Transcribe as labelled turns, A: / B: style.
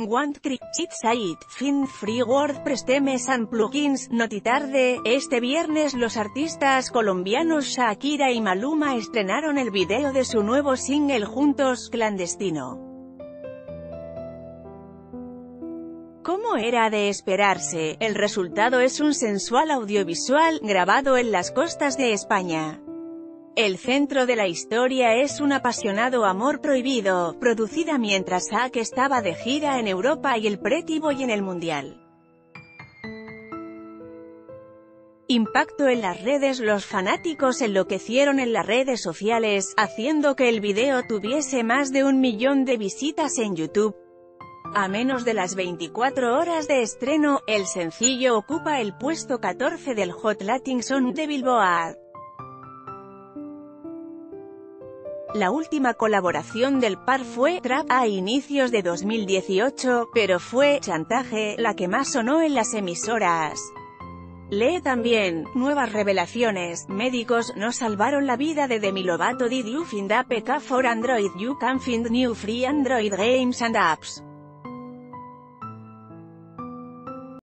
A: Want Cryptid Site, Find Free WordPress Themes and Plugins, Notitarde, este viernes los artistas colombianos Shakira y Maluma estrenaron el video de su nuevo single juntos, Clandestino. Como era de esperarse, el resultado es un sensual audiovisual, grabado en las costas de España. El centro de la historia es un apasionado amor prohibido, producida mientras Zack estaba de gira en Europa y el Pretty Boy en el Mundial. Impacto en las redes Los fanáticos enloquecieron en las redes sociales, haciendo que el video tuviese más de un millón de visitas en YouTube. A menos de las 24 horas de estreno, el sencillo ocupa el puesto 14 del Hot Latin Song de Billboard. La última colaboración del par fue Trap a inicios de 2018, pero fue Chantaje la que más sonó en las emisoras. Lee también, nuevas revelaciones, médicos no salvaron la vida de Demi Lovato Did you find APK for Android You can find new free Android games and apps.